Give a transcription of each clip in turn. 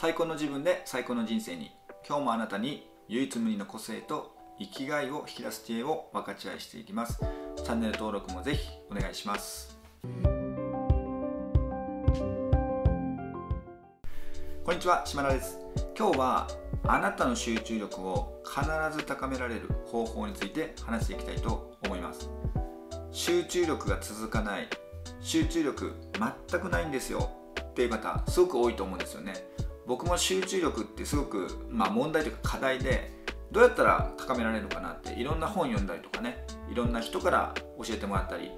最高の自分で最高の人生に今日もあなたに唯一無二の個性と生きがいを引き出す知恵を分かち合いしていきます。チャンネル登録もぜひお願いします。こんにちは島田です。今日はあなたの集中力を必ず高められる方法について話していきたいと思います。集中力が続かない集中力全くないんですよ。っていう方すごく多いと思うんですよね。僕も集中力ってすごく、まあ、問題というか課題でどうやったら高められるのかなっていろんな本読んだりとかねいろんな人から教えてもらったり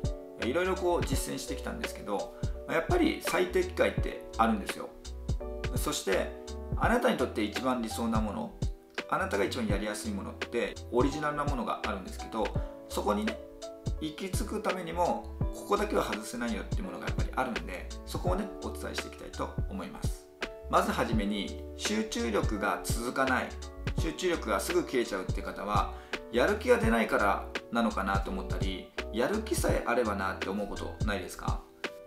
いろいろこう実践してきたんですけどやっぱり最適解ってあるんですよ。そしてあなたにとって一番理想なものあなたが一番やりやすいものってオリジナルなものがあるんですけどそこにね行き着くためにもここだけは外せないよっていうものがやっぱりあるんでそこをねお伝えしていきたいと思いますまずはじめに集中力が続かない集中力がすぐ消えちゃうって方はやる気が出ないからなのかなと思ったりやる気さえあればなって思うことないですか？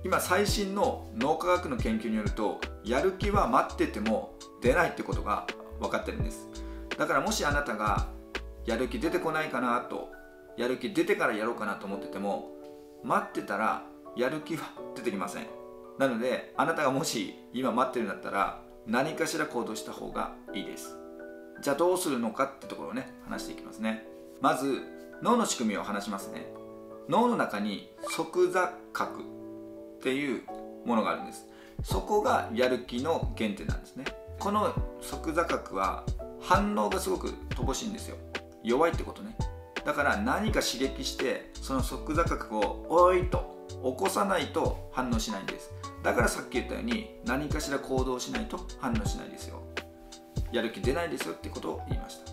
今最新の脳科学の研究によるとやる気は待ってても出ないってことが分かってるんです。だからもしあなたがやる気出てこないかなとやる気出てからやろうかなと思ってても待ってたらやる気は出てきません。なのであなたがもし今待ってるんだったら何かしら行動した方がいいです。じゃあどうするのかってところをね話していきますね。まず脳の仕組みを話しますね。脳の中に即座角っていうものがあるんです。そこがやる気の原点なんですね。この即座角は反応がすごく乏しいんですよ。弱いってことね。だから何か刺激してその即座角を「おい!」と起こさないと反応しないんです。だからさっき言ったように何かしら行動しないと反応しないですよ。やる気出ないですよってことを言いました。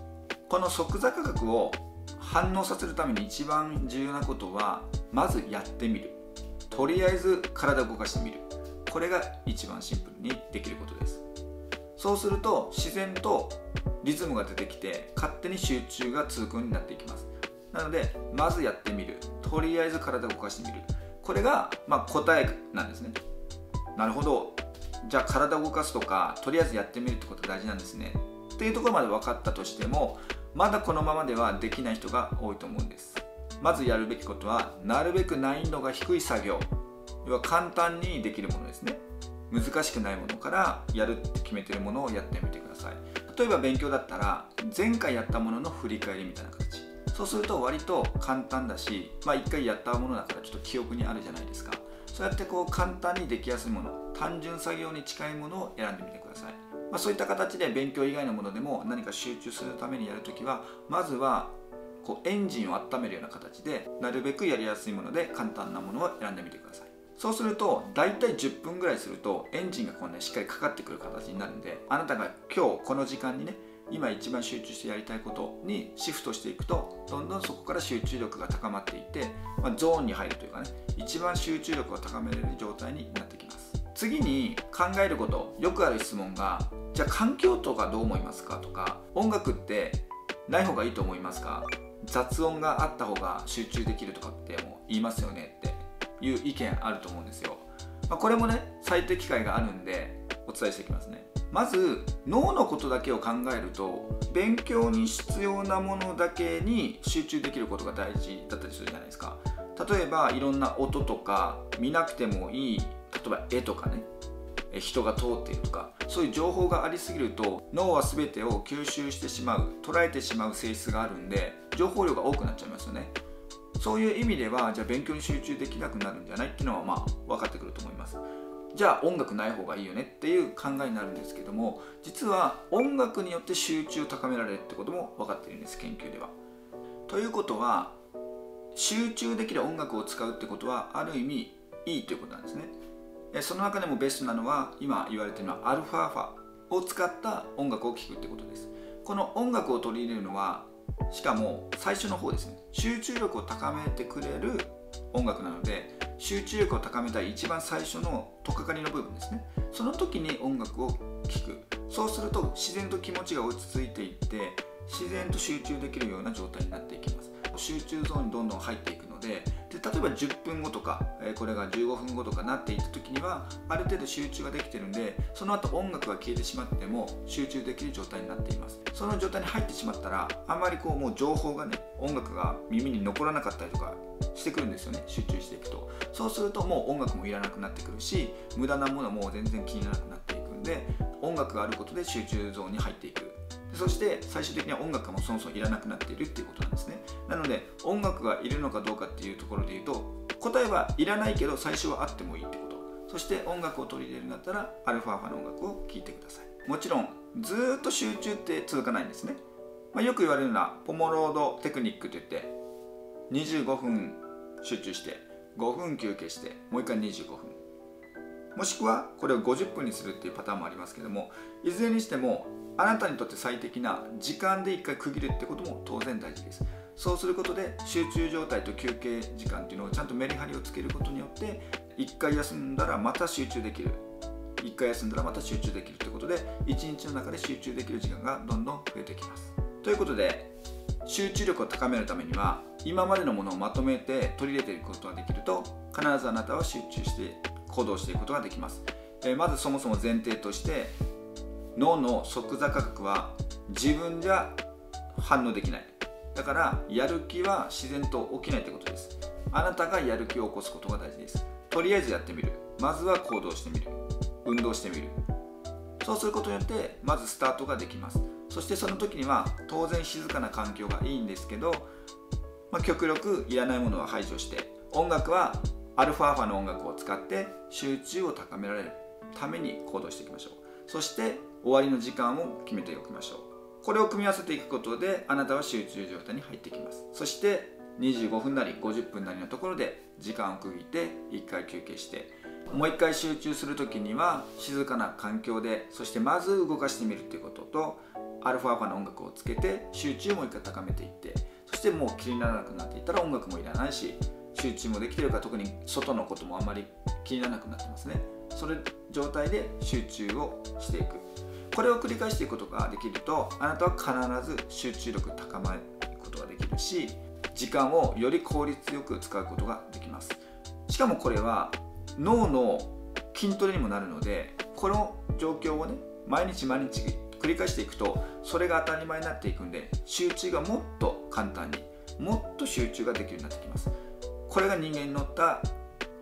この即座価格を反応させるために一番重要なことはまずやってみる。とりあえず体を動かしてみる。これが一番シンプルにできることです。そうすると自然とリズムが出てきて勝手に集中が通行になっていきます。なのでまずやってみる。とりあえず体を動かしてみる。これが、まあ、答えなんですね。なるほど。じゃあ体を動かすとかとりあえずやってみるってことが大事なんですね。っていうところまで分かったとしてもまだこのままではできない人が多いと思うんです。まずやるべきことはなるべく難易度が低い作業。要は簡単にできるものですね。難しくないものからやるって決めてるものをやってみてください。例えば勉強だったら前回やったものの振り返りみたいな形。そうすると割と簡単だしまあ一回やったものだからちょっと記憶にあるじゃないですか。そうやってこう簡単にできやすいもの単純作業に近いものを選んでみてください、まあ、そういった形で勉強以外のものでも何か集中するためにやるときはまずはこうエンジンを温めるような形でなるべくやりやすいもので簡単なものを選んでみてください。そうすると大体10分ぐらいするとエンジンがこう、ね、しっかりかかってくる形になるんであなたが今日この時間にね今一番集中してやりたいことにシフトしていくとどんどんそこから集中力が高まっていって、まあ、ゾーンに入るというかね一番集中力を高められる状態になってきます。次に考えることよくある質問がじゃあ環境とかどう思いますかとか音楽ってない方がいいと思いますか？雑音があった方が集中できるとかってもう言いますよねっていう意見あると思うんですよ、まあ、これもね最適解があるんでお伝えしていきますね。まず脳のことだけを考えると勉強に必要なものだけに集中できることが大事だったりするじゃないですか。例えばいろんな音とか見なくてもいい例えば絵とかね。人が通っているとか。そういう情報がありすぎると脳は全てを吸収してしまう捉えてしまう性質があるんで情報量が多くなっちゃいますよね。そういう意味ではじゃあ勉強に集中できなくなるんじゃないっていうのはまあ分かってくると思います。じゃあ音楽ない方がいいよねっていう考えになるんですけども実は音楽によって集中を高められるってことも分かってるんです研究では。ということは集中できる音楽を使うってことはある意味いいということなんですね。その中でもベストなのは今言われてるのはアルファーファを使った音楽を聴くってことです。この音楽を取り入れるのはしかも最初の方ですね。集中力を高めてくれる音楽なので集中力を高めたい一番最初のとっかかりの部分ですね。その時に音楽を聴く。そうすると自然と気持ちが落ち着いていって自然と集中できるような状態になっていきます。集中ゾーンにどんどん入っていく例えば10分後とか、えこれが15分後とかなっていった時にはある程度集中ができてるんでその後音楽が消えてしまっても集中できる状態になっています。その状態に入ってしまったらあまりこうもう情報がね音楽が耳に残らなかったりとかしてくるんですよね集中していくと。そうするともう音楽もいらなくなってくるし無駄なものも全然気にならなくなっていくんで音楽があることで集中ゾーンに入っていく。そして最終的には音楽もそもそもいらなくなっているっていうことなんですね。なので音楽がいるのかどうかっていうところで言うと答えはいらないけど最初はあってもいいってこと。そして音楽を取り入れるんだったらアルファーファの音楽を聴いてください。もちろんずっと集中って続かないんですね、まあ、よく言われるのはポモロードテクニックといって25分集中して5分休憩してもう一回25分。もしくはこれを50分にするっていうパターンもありますけどもいずれにしてもあなたにとって最適な時間で1回区切るってことも当然大事です。そうすることで集中状態と休憩時間っていうのをちゃんとメリハリをつけることによって1回休んだらまた集中できる。1回休んだらまた集中できるということで1日の中で集中できる時間がどんどん増えてきます。ということで集中力を高めるためには今までのものをまとめて取り入れていくことができると必ずあなたは集中して行動していくことができます、えまずそもそも前提として脳の即座価格は自分じゃ反応できない。だからやる気は自然と起きないってことです。あなたがやる気を起こすことが大事です。とりあえずやってみる。まずは行動してみる。運動してみる。そうすることによってまずスタートができます。そしてその時には当然静かな環境がいいんですけど、まあ、極力いらないものは排除して音楽はアルファーファの音楽を使って集中を高められるために行動していきましょう。そして終わりの時間を決めておきましょう。これを組み合わせていくことであなたは集中状態に入ってきます。そして25分なり50分なりのところで時間を区切って1回休憩してもう1回集中する時には静かな環境でそしてまず動かしてみるっていうこととアルファーファの音楽をつけて集中をもう1回高めていってそしてもう気にならなくなっていったら音楽もいらないし集中もできてるから特に外のこともあまり気にならなくなってますね。それ状態で集中をしていく。これを繰り返していくことができるとあなたは必ず集中力高まることができるし時間をより効率よく使うことができます。しかもこれは脳の筋トレにもなるのでこの状況をね毎日毎日繰り返していくとそれが当たり前になっていくんで集中がもっと簡単にもっと集中ができるようになってきます。これが人間に乗った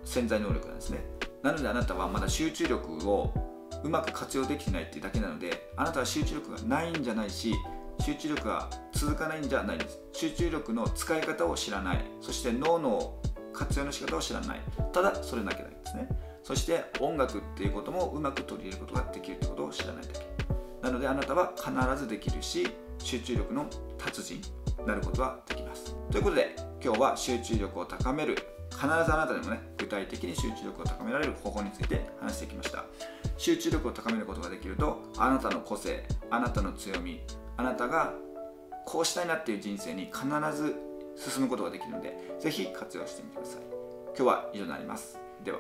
潜在能力なんですね。なのであなたはまだ集中力をうまく活用できてないっていうだけなのであなたは集中力がないんじゃないし集中力が続かないんじゃないです。集中力の使い方を知らない。そして脳の活用の仕方を知らない。ただそれだけなんですね。そして音楽っていうこともうまく取り入れることができるってことを知らないだけ。なのであなたは必ずできるし集中力の達人になることはできます。ということで今日は集中力を高める。必ずあなたでもね体的に集中力を高められる方法について話してきました。集中力を高めることができるとあなたの個性あなたの強みあなたがこうしたいなっていう人生に必ず進むことができるので是非活用してみてください。今日は以上になります。では。